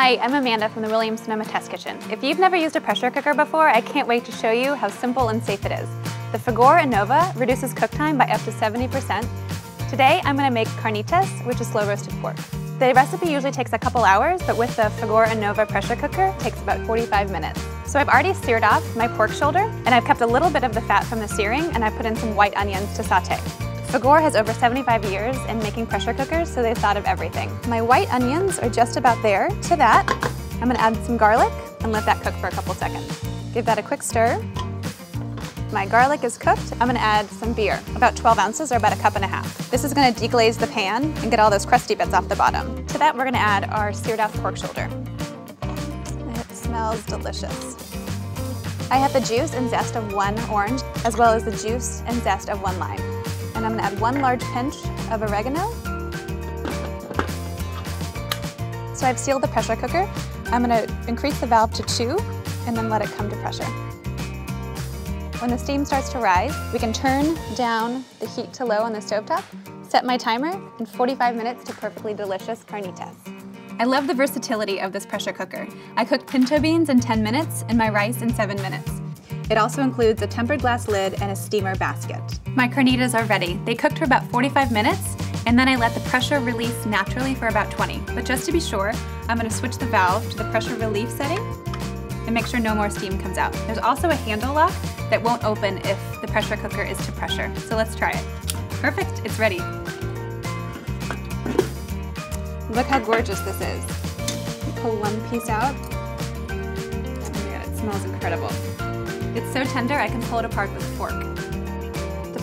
Hi, I'm Amanda from the Williams Sonoma Test Kitchen. If you've never used a pressure cooker before, I can't wait to show you how simple and safe it is. The Fagor Innova reduces cook time by up to 70%. Today, I'm gonna make carnitas, which is slow roasted pork. The recipe usually takes a couple hours, but with the Fagor Innova pressure cooker, it takes about 45 minutes. So I've already seared off my pork shoulder, and I've kept a little bit of the fat from the searing, and I've put in some white onions to saute. Fagor has over 75 years in making pressure cookers, so they've thought of everything. My white onions are just about there. To that, I'm gonna add some garlic and let that cook for a couple seconds. Give that a quick stir. My garlic is cooked. I'm gonna add some beer, about 12 ounces or about a cup and a half. This is gonna deglaze the pan and get all those crusty bits off the bottom. To that, we're gonna add our seared out pork shoulder. It smells delicious. I have the juice and zest of one orange, as well as the juice and zest of one lime. And I'm gonna add one large pinch of oregano. So I've sealed the pressure cooker. I'm gonna increase the valve to two and then let it come to pressure. When the steam starts to rise, we can turn down the heat to low on the stovetop, set my timer, and 45 minutes to perfectly delicious carnitas. I love the versatility of this pressure cooker. I cooked pinto beans in 10 minutes and my rice in 7 minutes. It also includes a tempered glass lid and a steamer basket. My carnitas are ready. They cooked for about 45 minutes, and then I let the pressure release naturally for about 20. But just to be sure, I'm gonna switch the valve to the pressure relief setting and make sure no more steam comes out. There's also a handle lock that won't open if the pressure cooker is to pressure. So let's try it. Perfect, it's ready. Look how gorgeous this is. Pull one piece out. Oh my god, it smells incredible. It's so tender I can pull it apart with a fork.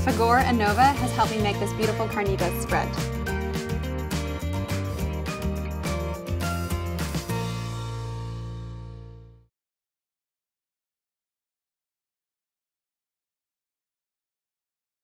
Fagor Innova has helped me make this beautiful carnitas spread.